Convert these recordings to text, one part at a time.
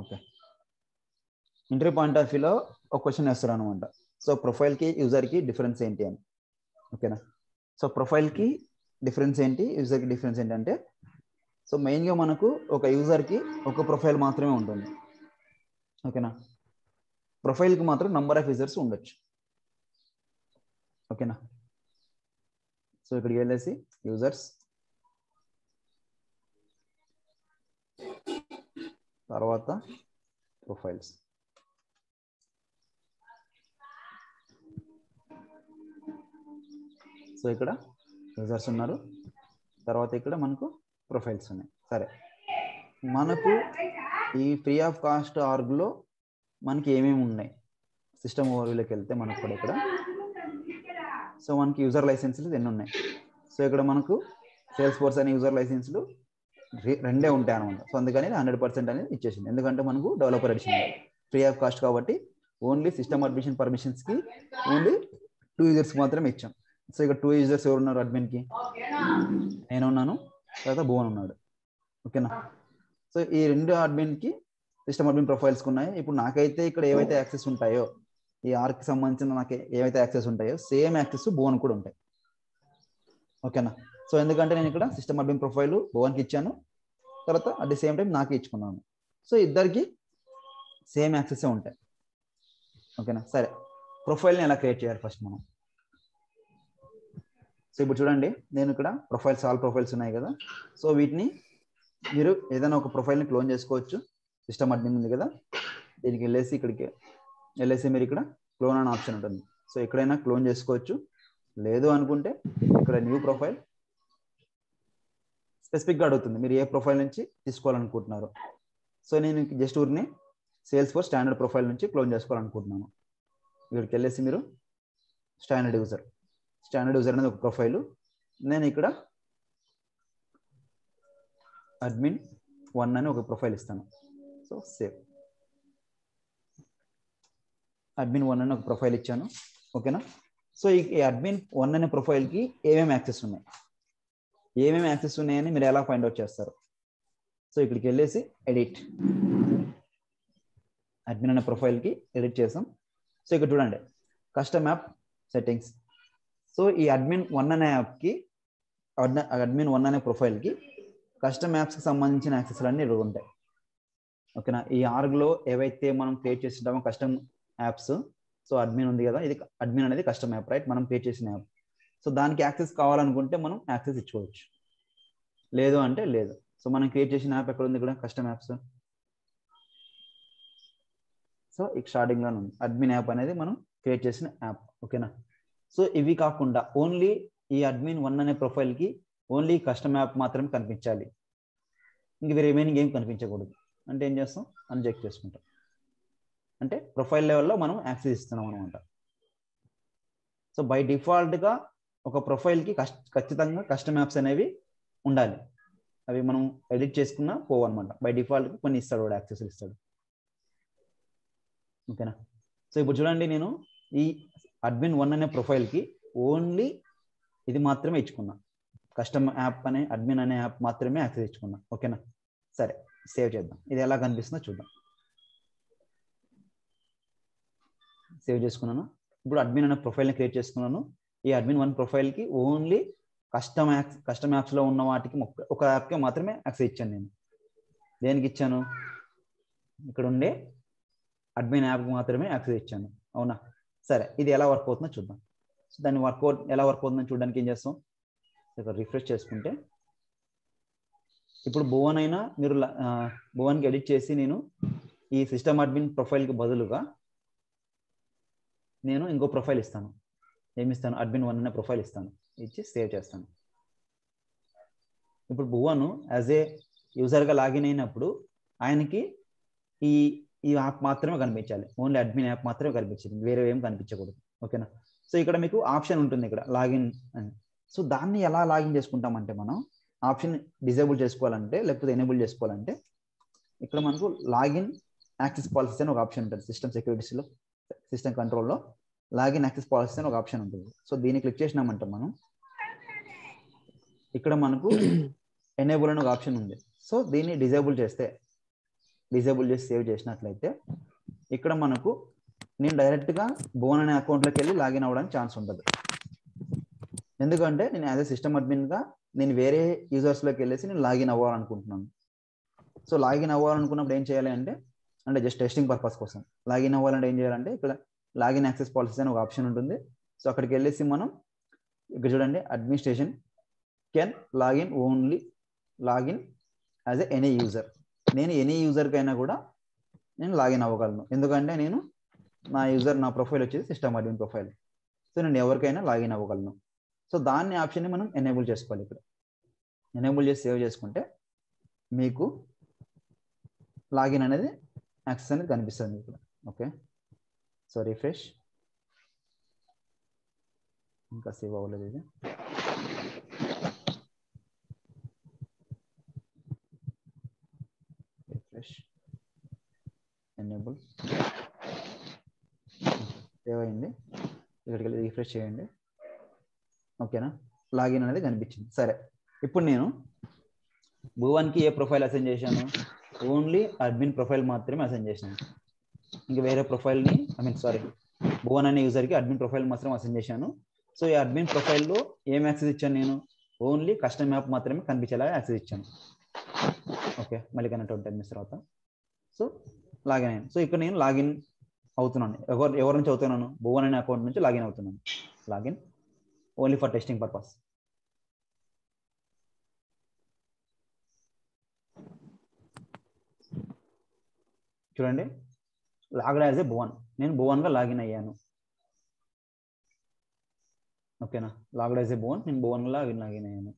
Okay. Interview point of వ్యూలో ఒక question వేస్తారు అనమాట సో ప్రొఫైల్కి యూజర్కి డిఫరెన్స్ ఏంటి అని. ఓకేనా సో ప్రొఫైల్కి డిఫరెన్స్ ఏంటి యూజర్కి డిఫరెన్స్ ఏంటి అంటే సో మెయిన్గా మనకు ఒక యూజర్కి ఒక ప్రొఫైల్ మాత్రమే ఉంటుంది. ఓకేనా ప్రొఫైల్కి మాత్రం నంబర్ ఆఫ్ యూజర్స్ ఉండొచ్చు. ఓకేనా సో ఇక్కడికి వెళ్ళేసి యూజర్స్ తర్వాత ప్రొఫైల్స్ సో ఇక్కడ యూజర్స్ ఉన్నారు. తర్వాత ఇక్కడ మనకు ప్రొఫైల్స్ ఉన్నాయి. సరే. మనకు ఈ ఫ్రీ ఆఫ్ కాస్ట్ ఆర్గ్లో మనకి ఏమేమి ఉన్నాయి? సిస్టమ్ ఓవర్వ్యూలోకి వెళ్తే మనకు కూడా ఇక్కడ. సో మనకి యూజర్ లైసెన్స్లు ఎన్ని ఉన్నాయి? సో ఇక్కడ మనకు సేల్స్ ఫోర్స్ అనే యూజర్ లైసెన్స్లు రెండే ఉంటాయి అనమాట సో అందుకని హండ్రెడ్ పర్సెంట్ అనేది ఇచ్చేసింది. ఎందుకంటే మనకు developer edition free of cost కాబట్టి ఓన్లీ సిస్టమ్ అడ్మిషన్ పర్మిషన్స్కి ఓన్లీ టూ యూజర్స్ మాత్రమే ఇచ్చాం. సో ఇక్కడ టూ యూజర్స్ ఎవరు ఉన్నారు అడ్మిన్కి నేను ఉన్నాను తర్వాత భువన్ ఉన్నాడు. ఓకేనా సో ఈ రెండు అడ్మిన్కి సిస్టమ్ అడ్మిన్ ప్రొఫైల్స్ ఉన్నాయి. ఇప్పుడు నాకైతే ఇక్కడ ఏవైతే యాక్సెస్ ఉంటాయో ఈ ఆర్కి సంబంధించిన నాకు ఏవైతే యాక్సెస్ ఉంటాయో సేమ్ యాక్సెస్ భువన్ కూడా ఉంటాయి. ఓకేనా సో ఎందుకంటే నేను ఇక్కడ సిస్టమ్ అడ్మిన్ ప్రొఫైల్ భువన్కి ఇచ్చాను. తర్వాత అట్ ది సేమ్ టైం నాకు ఇచ్చుకున్నాను. సో ఇద్దరికి సేమ్ యాక్సెస్ ఉంటాయి. ఓకేనా? సరే. ప్రొఫైల్ని ఎలా క్రియేట్ చేయాలి ఫస్ట్ మనం? సో ఇప్పుడు చూడండి నేను ఇక్కడ ప్రొఫైల్స్ ఆల్ ప్రొఫైల్స్ ఉన్నాయి కదా. సో వీటిని మీరు ఏదైనా ఒక ప్రొఫైల్ని క్లోన్ చేసుకోవచ్చు. సిస్టమ్ అడ్మిన్ ఉంది కదా. దీనికి వెళ్ళేసి ఇక్కడికి. వెళ్ళేసి మీరు ఇక్కడ క్లోన్ అనే ఆప్షన్ ఉంటుంది. సో ఎక్కడైనా క్లోన్ చేసుకోవచ్చు. లేదు అనుకుంటే ఇక్కడ న్యూ ప్రొఫైల్ స్పెసిఫిక్గా అడుగుతుంది. మీరు ఏ ప్రొఫైల్ నుంచి తీసుకోవాలనుకుంటున్నారు. సో నేను జస్ట్ ఊరిని సేల్స్ ఫోర్ స్టాండర్డ్ ప్రొఫైల్ నుంచి క్లోన్ చేసుకోవాలనుకుంటున్నాను. ఇక్కడికి వెళ్ళేసి మీరు స్టాండర్డ్ యూజర్ స్టాండర్డ్ యూజర్ అనేది ఒక ప్రొఫైల్. నేను ఇక్కడ అడ్మిన్ వన్ అని ఒక ప్రొఫైల్ ఇస్తాను. సో సేవ్ అడ్మిన్ వన్ అని ఒక ప్రొఫైల్ ఇచ్చాను. ఓకేనా? సో ఈ అడ్మిన్ వన్ అనే ప్రొఫైల్కి ఏమేమి యాక్సెస్ ఉన్నాయి? ఏమేమి యాక్సెస్ ఉన్నాయని మీరు ఎలా ఫైండ్ అవుట్ చేస్తారు? సో ఇక్కడికి వెళ్ళేసి ఎడిట్. అడ్మిన్ అనే ప్రొఫైల్కి ఎడిట్ చేసాం. సో ఇక్కడ చూడండి. Custom app settings. సో ఈ అడ్మిన్ వన్ అనే యాప్కి అడ్మిన్ వన్ అనే ప్రొఫైల్కి కస్టమ్ యాప్స్కి సంబంధించిన యాక్సెస్లు అన్నీ ఇక్కడ ఉంటాయి. ఓకేనా? ఈ ఆర్గ్లో ఏవైతే మనం క్రియేట్ చేసింటామో కస్టమ్ యాప్స్ సో అడ్మిన్ ఉంది కదా? ఇది అడ్మిన్ అనేది కస్టమ్ యాప్ రైట్? మనం క్రియేట్ చేసిన యాప్. సో దానికి యాక్సెస్ కావాలనుకుంటే మనం యాక్సెస్ ఇచ్చుకోవచ్చు. లేదు అంటే లేదు. సో మనం క్రియేట్ చేసిన యాప్ ఎక్కడ ఉంది ఇక్కడ కస్టమ్ యాప్స్. సో ఇక స్టార్టింగ్లో ఉంది. అడ్మిన్ యాప్ అనేది మనం క్రియేట్ చేసిన యాప్. ఓకేనా? సో ఇవి కాకుండా ఓన్లీ ఈ అడ్మిన్ వన్ అనే ప్రొఫైల్కి ఓన్లీ కస్టమ్ యాప్ మాత్రమే కనిపించాలి. ఇంక రిమైనింగ్ ఏం కనిపించకూడదు. అంటే ఏం చేస్తాం? అన్జెక్ట్ చేసుకుంటాం. అంటే ప్రొఫైల్ లెవెల్లో మనం యాక్సెస్ ఇస్తున్నాం అనమాట సో బై డిఫాల్ట్గా ఒక ప్రొఫైల్కి కష్ట ఖచ్చితంగా కస్టమ్ యాప్స్ అనేవి ఉండాలి. అవి మనం ఎడిట్ చేసుకున్నా పోవన్నమాట. బై డిఫాల్ట్ కొన్ని ఇస్తాడు వాడు యాక్సెస్ ఇస్తాడు. ఓకేనా? సో ఇప్పుడు చూడండి నేను ఈ అడ్మిన్ వన్ అనే ప్రొఫైల్కి ఓన్లీ ఇది మాత్రమే ఇచ్చుకున్నా. కస్టమ్ యాప్ అనే అడ్మిన్ అనే యాప్ మాత్రమే యాక్సెస్ ఇచ్చుకున్నా. ఓకేనా? సరే సేవ్ చేద్దాం. ఇది ఎలా కనిపిస్తుందో చూద్దాం. సేవ్ చేసుకున్నాను. ఇప్పుడు అడ్మిన్ అనే ప్రొఫైల్ని క్రియేట్ చేసుకున్నాను. ఈ అడ్మిన్ వన్ ప్రొఫైల్కి ఓన్లీ కస్టమ్ యాప్స్ కస్టమ్ యాప్స్లో ఉన్న వాటికి ఒక యాప్కి మాత్రమే యాక్సెస్ ఇచ్చాను నేను. దేనికి ఇచ్చాను? ఇక్కడ ఉండే అడ్మిన్ యాప్కి మాత్రమే యాక్సెస్ ఇచ్చాను. అవునా? సరే ఇది ఎలా వర్క్ అవుతుందో చూద్దాం. సో దాన్ని వర్కౌట్ ఎలా వర్క్ అవుతుందో చూడడానికి ఏం చేస్తాం? ఇక్కడ రిఫ్రెష్ చేసుకుంటే. ఇప్పుడు భువన్ అయినా మీరు భువన్కి ఎడిట్ చేసి నేను ఈ సిస్టమ్ అడ్మిన్ ప్రొఫైల్కి బదులుగా నేను ఇంకో ప్రొఫైల్ ఇస్తాను. ఏమిస్తాను? అడ్మిన్ వన్ అనే ప్రొఫైల్ ఇస్తాను. ఇచ్చి సేవ్ చేస్తాను. ఇప్పుడు భువన్ యాజ్ ఏ యూజర్గా లాగిన్ అయినప్పుడు ఆయనకి ఈ ఈ యాప్ మాత్రమే కనిపించాలి. ఓన్లీ అడ్మిన్ యాప్ మాత్రమే కనిపించింది. వేరే ఏం కనిపించకూడదు. ఓకేనా సో ఇక్కడ మీకు ఆప్షన్ ఉంటుంది ఇక్కడ లాగిన్ అని. సో దాన్ని ఎలా లాగిన్ చేసుకుంటామంటే మనం ఆప్షన్ డిజేబుల్ చేసుకోవాలంటే లేకపోతే ఎనేబుల్ చేసుకోవాలంటే ఇక్కడ మనకు లాగిన్ యాక్సెస్ పాలసీ అని ఒక ఆప్షన్ ఉంటుంది. సిస్టమ్ సెక్యూరిటీస్లో సిస్టమ్ కంట్రోల్లో లాగిన్ యాక్సెస్ పాలసీ అని ఒక ఆప్షన్ ఉంటుంది. సో దీన్ని క్లిక్ చేసినామంటే మనం ఇక్కడ మనకు ఎనేబుల్ అని ఒక ఆప్షన్ ఉంది. సో దీన్ని డిజేబుల్ చేస్తే డిజేబుల్ చేసి సేవ్ చేసినట్లయితే ఇక్కడ మనకు నేను డైరెక్ట్గా బోన్ అనే అకౌంట్లోకి వెళ్ళి లాగిన్ అవ్వడానికి ఛాన్స్ ఉంటుంది. ఎందుకంటే నేను యాజ్ ఎ సిస్టమ్ అడ్మిన్గా నేను వేరే యూజర్స్లోకి వెళ్ళేసి నేను లాగిన్ అవ్వాలనుకుంటున్నాను. సో లాగిన్ అవ్వాలనుకున్నప్పుడు ఏం చేయాలి అంటే అంటే జస్ట్ టెస్టింగ్ పర్పస్ కోసం. లాగిన్ అవ్వాలంటే ఏం చేయాలంటే ఇక్కడ లాగిన్ యాక్సెస్ పాలసీస్ అని ఒక ఆప్షన్ ఉంటుంది. సో అక్కడికి వెళ్ళేసి మనం ఇక్కడ చూడండి administration can login only login as a any user నేను ఎనీ యూజర్కైనా కూడా నేను లాగిన్ అవ్వగలను. ఎందుకంటే నేను నా యూజర్ నా ప్రొఫైల్ వచ్చేసి సిస్టమ్ అడ్మిన్ ప్రొఫైల్ సో నేను ఎవరికైనా లాగిన్ అవ్వగలను. సో దాన్ని ఆప్షన్ని మనం ఎనేబుల్ చేసుకోవాలి ఇక్కడ. ఎనేబుల్ చేసి సేవ్ చేసుకుంటే మీకు లాగిన్ అనేది యాక్సెస్ అనేది కనిపిస్తుంది ఇక్కడ. ఓకే? సో రిఫ్రెష్ ఇంకా సేవ్ అవ్వలేదు ఇది. రిఫ్రెష్ ఎనేబుల్ సేవ్ అయింది. ఇక్కడికి వెళ్ళి రిఫ్రెష్ చేయండి. ఓకేనా లాగిన్ అనేది కనిపించింది. సరే. ఇప్పుడు నేను భువన్కి ఏ ప్రొఫైల్ అసైన్ చేశాను? ఓన్లీ అడ్మిన్ ప్రొఫైల్ మాత్రమే అసైన్ చేశాను. ఇంకా వేరే ప్రొఫైల్ని ఐ మీన్ సారీ భువన్ అనే యూజర్కి అడ్మిన్ ప్రొఫైల్ మాత్రమే అసెండ్ చేశాను. సో ఈ అడ్మిన్ ప్రొఫైల్లో ఏం యాక్సెస్ ఇచ్చాను నేను? ఓన్లీ కస్టమ్ యాప్ మాత్రమే కనిపించేలా యాక్సెస్ ఇచ్చాను. ఓకే మళ్ళీ కనెక్ట్ అవుతుంది మిస్ తర్వాత. సో లాగిన్ అయ్యాను. సో ఇక్కడ నేను లాగిన్ అవుతున్నాను. ఎవరు ఎవరి నుంచి అవుతున్నాను? భువన్ అనే అకౌంట్ నుంచి లాగిన్ అవుతున్నాను. Login only for testing purpose చూడండి. Logged as a Bhuvan. నేను భువన్గా లాగిన్ అయ్యాను. ఓకేనా? లాగడ్ యాజ్ ఏ భువన్ నేను భువన్గా లాగిన్ లాగిన్ అయ్యాను.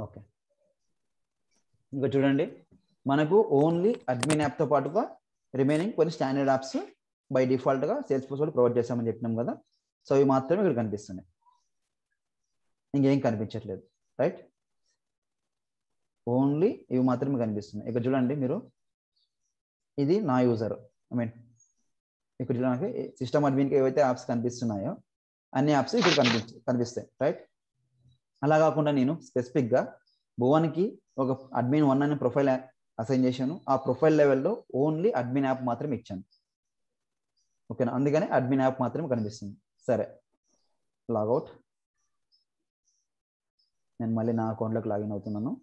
ఓకే. ఇంకా చూడండి. మనకు ఓన్లీ అడ్మిన్ యాప్తో పాటుగా రిమైనింగ్ కొన్ని స్టాండర్డ్ యాప్స్ బై డిఫాల్ట్గా సేల్స్ ఫోర్స్ వాళ్ళు ప్రొవైడ్ చేస్తామని చెప్పినాం కదా. సో ఇవి మాత్రమే ఇక్కడ కనిపిస్తున్నాయి. ఇంకేం కనిపించట్లేదు. రైట్? ఓన్లీ ఇవి మాత్రమే కనిపిస్తున్నాయి. ఇక్కడ చూడండి మీరు. ఇది నా యూజర్. ఐ మీన్ ఇక్కడ చూడడానికి సిస్టమ్ అడ్మిన్కి ఏవైతే యాప్స్ కనిపిస్తున్నాయో అన్ని యాప్స్ ఇక్కడ కనిపించ కనిపిస్తాయి. రైట్? అలా కాకుండా నేను స్పెసిఫిక్గా భువన్కి ఒక అడ్మిన్ వన్ అనే ప్రొఫైల్ అసైన్ చేశాను. ఆ ప్రొఫైల్ లెవెల్లో ఓన్లీ అడ్మిన్ యాప్ మాత్రమే ఇచ్చాను. ఓకేనా? అందుకని అడ్మిన్ యాప్ మాత్రమే కనిపిస్తుంది. సరే. లాగౌట్. నేను మళ్ళీ నా అకౌంట్లోకి లాగిన్ అవుతున్నాను.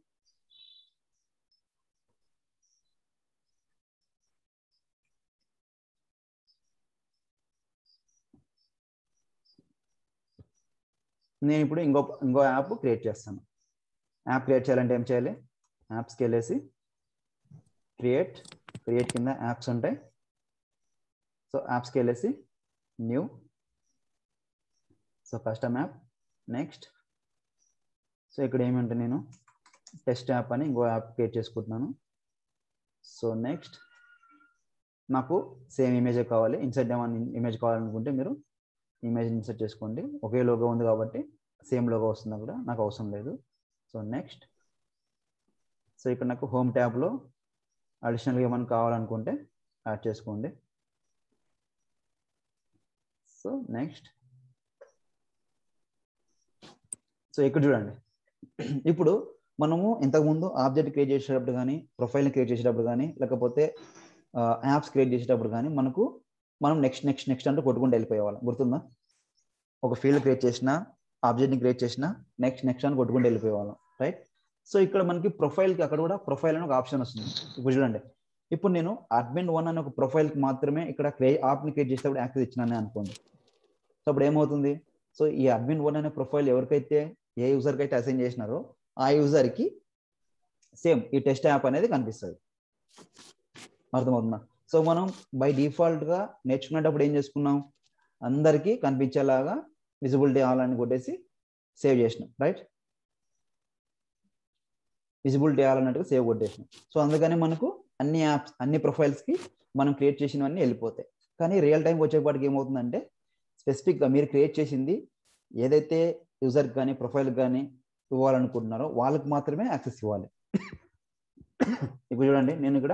నేను ఇప్పుడు ఇంకో ఇంకో యాప్ క్రియేట్ చేస్తాను. యాప్ క్రియేట్ చేయాలంటే ఏం చేయాలి? యాప్స్కి వెళ్ళేసి క్రియేట్ క్రియేట్ కింద యాప్స్ ఉంటాయి. సో యాప్స్కి వెళ్ళేసి new. So custom app next so ఇక్కడ ఏమంటే నేను? టెస్ట్ యాప్ అని ఇంకో యాప్ క్రియేట్ చేసుకుంటున్నాను. సో నెక్స్ట్ నాకు సేమ్ ఇమేజ్ కావాలి. ఇన్సర్ట్ ఏమైనా ఇమేజ్ కావాలనుకుంటే మీరు ఇమేజ్ ఇన్సర్ట్ చేసుకోండి. ఒకే లోగో ఉంది కాబట్టి సేమ్ లోగో వస్తుంది కూడా నాకు అవసరం లేదు. సో నెక్స్ట్ సో ఇక్కడ నాకు హోమ్ ట్యాబ్లో అడిషనల్గా ఏమైనా కావాలనుకుంటే యాడ్ చేసుకోండి. So next. సో ఇక్కడ చూడండి. ఇప్పుడు మనము ఇంతకుముందు ఆబ్జెక్ట్ క్రియేట్ చేసేటప్పుడు కానీ ప్రొఫైల్ని క్రియేట్ చేసేటప్పుడు కానీ లేకపోతే యాప్స్ క్రియేట్ చేసేటప్పుడు కానీ మనకు మనం నెక్స్ట్ నెక్స్ట్ నెక్స్ట్ అంటూ కొట్టుకుంటూ వెళ్ళిపోయేవాళ్ళం. గుర్తుందా? ఒక ఫీల్డ్ క్రియేట్ చేసిన ఆబ్జెక్ట్ని క్రియేట్ చేసిన నెక్స్ట్ నెక్స్ట్ అని కొట్టుకుంటూ వెళ్ళిపోయేవాళ్ళం. రైట్? సో ఇక్కడ మనకి ప్రొఫైల్కి అక్కడ కూడా ప్రొఫైల్ అని ఒక ఆప్షన్ వస్తుంది. ఇప్పుడు చూడండి. ఇప్పుడు నేను అడ్మిన్ వన్ అనే ఒక ప్రొఫైల్కి మాత్రమే ఇక్కడ క్రియే యాప్ని క్రియేట్ చేసేటప్పుడు యాక్సెస్ ఇచ్చినానే అనుకోండి. సో అప్పుడు ఏమవుతుంది? సో ఈ అడ్మిన్ వన్ అనే ప్రొఫైల్ ఎవరికైతే ఏ యూజర్కి అయితే అసైన్ చేసినారో ఆ యూజర్కి సేమ్ ఈ టెస్ట్ యాప్ అనేది కనిపిస్తుంది. అర్థమవుతుందా? సో మనం బై డిఫాల్ట్గా నేర్చుకునేటప్పుడు ఏం చేసుకున్నాం? అందరికీ కనిపించేలాగా విజిబిలిటీ ఆల్ కొట్టేసి సేవ్ చేసినాం రైట్ విజిబిలిటీ ఆల్ సేవ్ కొట్టేసినాం. సో అందుకని మనకు అన్ని యాప్స్ అన్ని ప్రొఫైల్స్కి మనం క్రియేట్ చేసినవన్నీ వెళ్ళిపోతాయి. కానీ రియల్ టైంకి వచ్చేపాటికి ఏమవుతుందంటే స్పెసిఫిక్గా మీరు క్రియేట్ చేసింది ఏదైతే యూజర్కి కానీ ప్రొఫైల్ కానీ ఇవ్వాలనుకుంటున్నారో వాళ్ళకి మాత్రమే యాక్సెస్ ఇవ్వాలి. ఇప్పుడు చూడండి నేను ఇక్కడ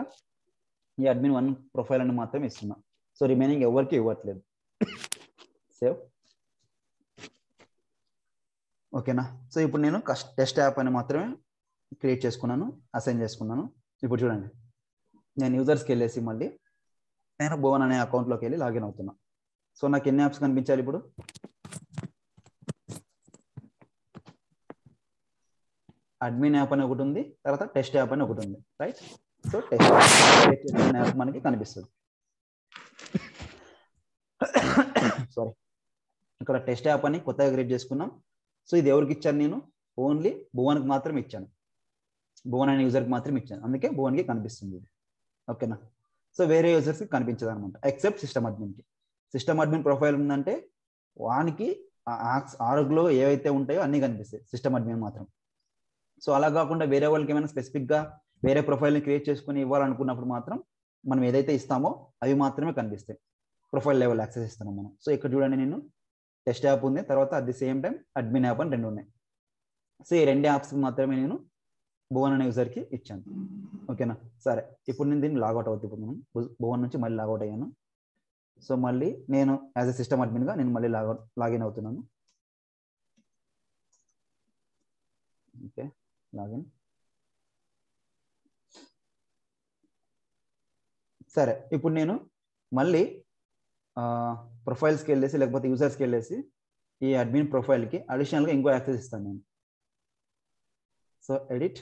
ఈ అడ్మిన్ వన్ ప్రొఫైల్ అని మాత్రమే ఇస్తున్నా. సో రిమైనింగ్ ఎవరికి ఇవ్వట్లేదు. సేవ్. ఓకేనా? సో ఇప్పుడు నేను కస్ట్ టెస్ట్ యాప్ అని మాత్రమే క్రియేట్ చేసుకున్నాను అసైన్ చేసుకున్నాను. ఇప్పుడు చూడండి నేను యూజర్స్కి వెళ్ళేసి మళ్ళీ నేను భువన్ అనే అకౌంట్లోకి వెళ్ళి లాగిన్ అవుతున్నా. సో నాకు ఎన్ని యాప్స్ కనిపించాలి ఇప్పుడు? అడ్మిన్ యాప్ అని ఒకటి ఉంది తర్వాత టెస్ట్ యాప్ అని ఒకటి ఉంది రైట్ సో టెస్ట్ యాప్ మనకి కనిపిస్తుంది. సారీ ఇక్కడ టెస్ట్ యాప్ అని కొత్తగా క్రియేట్ చేసుకున్నాం. సో ఇది ఎవరికి ఇచ్చాను నేను? ఓన్లీ భువన్కి మాత్రం ఇచ్చాను. భువన్ అనే యూజర్కి మాత్రం ఇచ్చాను. అందుకే భువన్కి కనిపిస్తుంది ఇది. ఓకేనా సో వేరే యూజర్స్కి కనిపించదు అనమాట ఎక్సెప్ట్ సిస్టమ్ అడ్మిన్కి సిస్టమ్ అడ్మిన్ ప్రొఫైల్ ఉందంటే వానికి ఆరోగ్యలో ఏవైతే ఉంటాయో అన్నీ కనిపిస్తాయి సిస్టమ్ అడ్మిన్ మాత్రం. సో అలా కాకుండా వేరే వాళ్ళకి ఏమైనా స్పెసిఫిక్గా వేరే ప్రొఫైల్ని క్రియేట్ చేసుకుని ఇవ్వాలనుకున్నప్పుడు మాత్రం మనం ఏదైతే ఇస్తామో అవి మాత్రమే కనిపిస్తాయి. ప్రొఫైల్ లెవెల్ యాక్సెస్ ఇస్తున్నాం మనం. సో ఇక్కడ చూడండి నేను టెస్ట్ యాప్ ఉంది తర్వాత at the same time admin app అని రెండు ఉన్నాయి. సో ఈ రెండు యాప్స్ మాత్రమే నేను భువన్ అనే యూజర్కి ఇచ్చాను. ఓకేనా? సరే ఇప్పుడు నేను దీన్ని లాగౌట్ అవుతుంది ఇప్పుడు మనం. భువన్ నుంచి మళ్ళీ లాగౌట్ అయ్యాను. సో మళ్ళీ నేను యాజ్ ఎ సిస్టమ్ అడ్మిన్గా నేను మళ్ళీ లాగౌట్ లాగిన్ అవుతున్నాను. ఓకే లాగిన్ సరే ఇప్పుడు నేను మళ్ళీ ప్రొఫైల్స్కి వెళ్ళేసి లేకపోతే యూజర్స్కి వెళ్ళేసి ఈ అడ్మిన్ ప్రొఫైల్కి అడిషనల్గా ఇంకో యాక్సెస్ ఇస్తాను నేను. సో ఎడిట్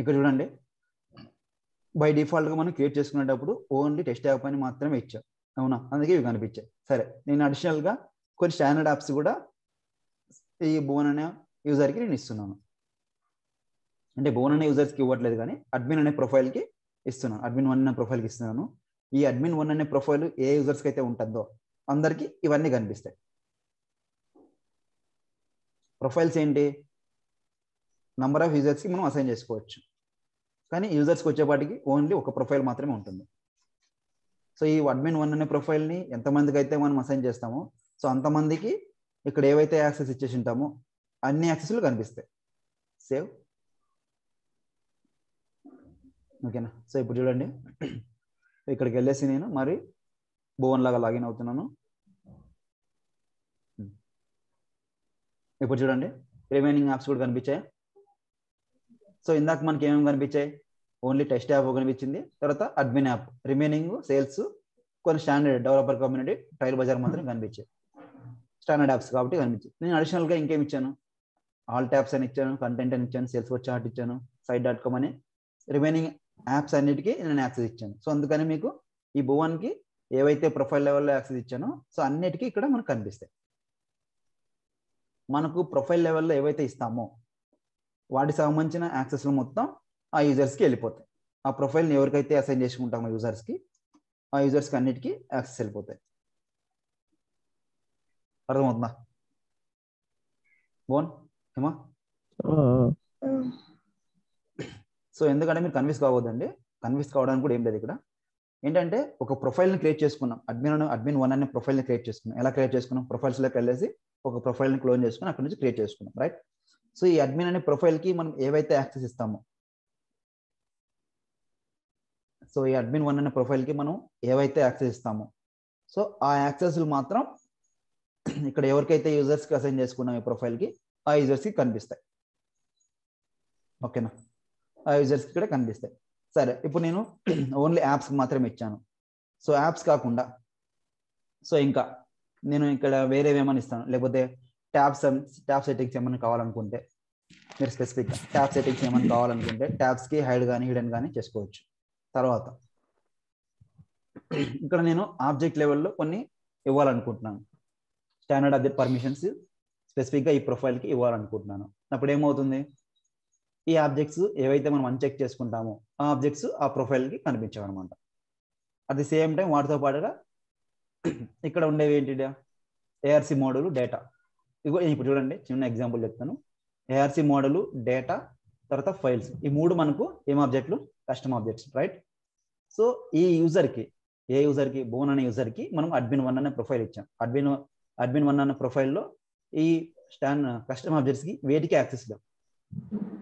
ఇక్కడ చూడండి. బై డిఫాల్ట్గా మనం క్రియేట్ చేసుకునేటప్పుడు ఓన్లీ టెస్ట్ యాప్ అని మాత్రమే ఇచ్చాం. అవునా? అందుకే ఇవి కనిపించాయి. సరే నేను అడిషనల్గా కొన్ని స్టాండర్డ్ యాప్స్ కూడా ఈ బోన్ అనే యూజర్కి నేను ఇస్తున్నాను. అంటే బోన్ అనే యూజర్స్కి ఇవ్వట్లేదు కానీ అడ్మిన్ అనే ప్రొఫైల్కి ఇస్తున్నాను. అడ్మిన్ వన్ అనే ప్రొఫైల్కి ఇస్తున్నాను. ఈ అడ్మిన్ వన్ అనే ప్రొఫైల్ ఏ యూజర్స్కి అయితే ఉంటుందో అందరికీ ఇవన్నీ కనిపిస్తాయి. ప్రొఫైల్స్ ఏంటి? నంబర్ ఆఫ్ యూజర్స్కి మనం అసైన్ చేసుకోవచ్చు. కానీ యూజర్స్కి వచ్చేపాటికి ఓన్లీ ఒక ప్రొఫైల్ మాత్రమే ఉంటుంది. సో ఈ అడ్మిన్ వన్ అనే ప్రొఫైల్ని ఎంతమందికి అయితే మనం అసైన్ చేస్తామో సో అంతమందికి ఇక్కడ ఏవైతే యాక్సెస్ ఇచ్చేసి ఉంటామో అన్ని యాక్సెస్లు కనిపిస్తాయి. సేవ్ ఓకేనా సో ఇప్పుడు చూడండి. ఇక్కడికి వెళ్ళేసి నేను మరి భువన్ లాగా లాగిన్ అవుతున్నాను. Hmm. ఇప్పుడు చూడండి. రిమైనింగ్ యాప్స్ కూడా కనిపించాయి? సో ఇందాక మనకి ఏమేమి కనిపించాయి? ఓన్లీ టెస్ట్ యాప్ కనిపించింది. తర్వాత అడ్మిన్ యాప్ రిమైనింగ్ సేల్స్ కొన్ని standard developer community trial Bazar మాత్రం కనిపించాయి. స్టాండర్డ్ యాప్స్ కాబట్టి కనిపించాయి. నేను అడిషనల్గా ఇంకేం ఇచ్చాను? ఆల్ ట్యాప్స్ అని ఇచ్చాను కంటెంట్ అని ఇచ్చాను సేల్స్ వచ్చి చార్ట్ ఇచ్చాను సైట్ డాట్ కామ్ అని. రిమైనింగ్ యాప్స్ అన్నిటికీ నేను యాక్సెస్ ఇచ్చాను. సో అందుకని మీకు ఈ భువన్కి ఏవైతే ప్రొఫైల్ లెవెల్లో యాక్సెస్ ఇచ్చానో సో అన్నిటికీ ఇక్కడ మనకు కనిపిస్తాయి. మనకు ప్రొఫైల్ లెవెల్లో ఏవైతే ఇస్తామో వాటికి సంబంధించిన యాక్సెస్లు మొత్తం ఆ యూజర్స్కి వెళ్ళిపోతాయి. ఆ ప్రొఫైల్ని ఎవరికైతే అసైన్ చేసుకుంటామో యూజర్స్కి ఆ యూజర్స్కి అన్నిటికీ యాక్సెస్ వెళ్ళిపోతాయి. అర్థమవుతుందా? బోన్ ఏమా సో ఎందుకంటే మీరు కన్విన్స్ కావద్దండి. కన్విన్స్ కావడానికి కూడా ఏం లేదు ఇక్కడ. ఏంటంటే ఒక ప్రొఫైల్ని క్రియేట్ చేసుకున్నాం. అడ్మిన్ అడ్మిన్ వన్ అనే ప్రొఫైల్ని క్రియేట్ చేసుకున్నాం. ఎలా క్రియేట్ చేసుకున్నాం? ప్రొఫైల్స్లోకి వెళ్ళేసి ఒక ప్రొఫైల్ని క్లోన్ చేసుకుని అక్కడ నుంచి క్రియేట్ చేసుకున్నాం. రైట్? సో ఈ అడ్మిన్ అనే ప్రొఫైల్కి మనం ఏవైతే యాక్సెస్ ఇస్తామో సో ఈ అడ్మిన్ వన్ అనే ప్రొఫైల్కి మనం ఏవైతే యాక్సెస్ ఇస్తామో సో ఆ యాక్సెస్లు మాత్రం ఇక్కడ ఎవరికైతే యూజర్స్కి అసైన్ చేసుకున్నాం ఈ ప్రొఫైల్కి ఆ యూజర్స్కి కనిపిస్తాయి. ఓకేనా? ఆ యూజర్స్కి కూడా కనిపిస్తాయి. సరే ఇప్పుడు నేను ఓన్లీ యాప్స్కి మాత్రమే ఇచ్చాను. సో యాప్స్ కాకుండా సో ఇంకా నేను ఇక్కడ వేరేవేమని ఇస్తాను? లేకపోతే ట్యాబ్స్ ట్యాబ్ సెట్టింగ్స్ ఏమైనా కావాలనుకుంటే మీరు స్పెసిఫిక్గా ట్యాబ్ సెట్టింగ్స్ ఏమైనా కావాలనుకుంటే ట్యాబ్స్కి హైడ్ కానీ హిడెన్ కానీ చేసుకోవచ్చు. తర్వాత ఇక్కడ నేను ఆబ్జెక్ట్ లెవెల్లో కొన్ని ఇవ్వాలనుకుంటున్నాను. స్టాండర్డ్ ఆబ్జెక్ట్ పర్మిషన్స్ స్పెసిఫిక్గా ఈ ప్రొఫైల్కి ఇవ్వాలనుకుంటున్నాను. అప్పుడు ఏమవుతుంది? ఈ ఆబ్జెక్ట్స్ ఏవైతే మనం అన్చెక్ చేసుకుంటామో ఆ ఆబ్జెక్ట్స్ ఆ ప్రొఫైల్కి కనిపించవన్నమాట. అట్ ది సేమ్ టైం వాటితో పాటుగా ఇక్కడ ఉండేవి ఏంటి ఏఆర్సి మోడల్ డేటా ఇగో ఇప్పుడు చూడండి చిన్న ఎగ్జాంపుల్ చెప్తాను. ఏఆర్సి మోడల్ డేటా తర్వాత ఫైల్స్ ఈ మూడు మనకు ఏం ఆబ్జెక్ట్లు కస్టమ్ ఆబ్జెక్ట్స్ రైట్ సో ఈ యూజర్కి ఏ యూజర్కి బోన్ అనే యూజర్కి మనం అడ్మిన్ వన్ అనే ప్రొఫైల్ ఇచ్చాం. అడ్మిన్ అడ్మిన్ వన్ అనే ప్రొఫైల్లో ఈ స్టాండ్ కస్టమ్ ఆబ్జెక్ట్స్కి వేటికి యాక్సెస్ లేవు.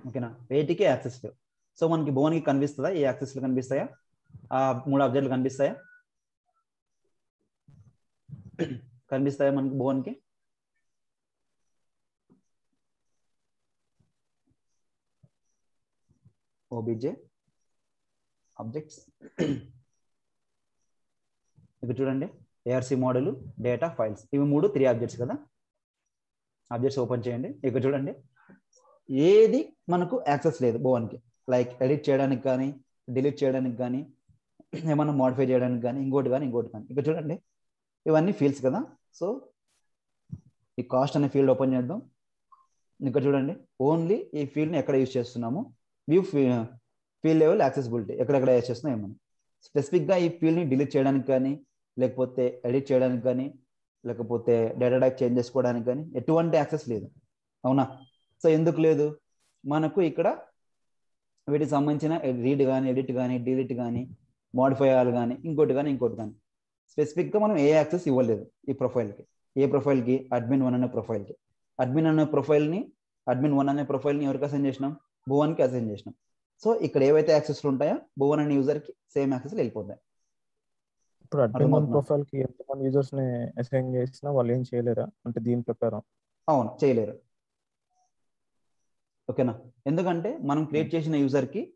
ఓకేనా వేటికి యాక్సెస్ లేవు. సో మనకి బోన్కి కనిపిస్తుందా? ఈ యాక్సెస్లు కనిపిస్తాయా? ఆ మూడు ఆబ్జెక్ట్లు కనిపిస్తాయా? కనిపిస్తాయా మనకి బోన్కి ఓబిజే ఆబ్జెక్ట్స్ ఇక్కడ చూడండి. ఏఆర్సి మోడల్ డేటా ఫైల్స్ ఇవి మూడు త్రీ ఆబ్జెక్ట్స్ కదా? ఆబ్జెక్ట్స్ ఓపెన్ చేయండి. ఇక్కడ చూడండి. ఏది మనకు యాక్సెస్ లేదు భువన్కి లైక్ ఎడిట్ చేయడానికి కానీ డిలీట్ చేయడానికి కానీ ఏమైనా మోడిఫై చేయడానికి కానీ ఇంకోటి కానీ ఇంకోటి కానీ. ఇక్కడ చూడండి. ఇవన్నీ ఫీల్డ్స్ కదా? సో ఈ కాస్ట్ అనే ఫీల్డ్ ఓపెన్ చేద్దాం. ఇక్కడ చూడండి. ఓన్లీ ఈ ఫీల్డ్ని ఎక్కడ యూజ్ చేస్తున్నాము? వ్యూ ఫీల్డ్ లెవెల్ యాక్సెసిబిలిటీ ఎక్కడెక్కడ యూజ్ చేస్తున్నాం ఏమని స్పెసిఫిక్గా ఈ ఫీల్డ్ని డిలీట్ చేయడానికి కానీ లేకపోతే ఎడిట్ చేయడానికి కానీ లేకపోతే డేటా టైప్ చేంజ్ చేసుకోవడానికి కానీ ఎటువంటి యాక్సెస్ లేదు. అవునా? సో ఎందుకు లేదు? మనకు ఇక్కడ వీటికి సంబంధించిన రీడ్ కానీ ఎడిట్ కానీ డిలీట్ కానీ మోడిఫై అవ్వాలి కానీ ఇంకోటి కానీ ఇంకోటి కానీ. స్పెసిఫిక్గా మనం ఏ యాక్సెస్ ఇవ్వలేదు ఈ ప్రొఫైల్కి ఏ ప్రొఫైల్కి అడ్మిన్ వన్ అనే ప్రొఫైల్కి అడ్మిన్ అనే ప్రొఫైల్ని అడ్మిన్ వన్ అనే ప్రొఫైల్ని ఎవరికి అసైన్ చేసినాం? భువన్కి అసైన్ చేసినాం. సో ఇక్కడ ఏవైతే యాక్సెస్లు ఉంటాయో భువన్ అనే యూజర్కి సేమ్ యాక్సెస్ వెళ్ళిపోతాయి. ఇప్పుడు అడ్మిన్? ప్రొఫైల్కి ఎంతమంది యూజర్స్ని అసైన్ చేసినా వాళ్ళు ఏం చేయలేరా? అంటే దీని ప్రకారం. అవును చేయలేరు. ఓకేనా? ఎందుకంటే మనం క్రియేట్ చేసిన యూజర్కి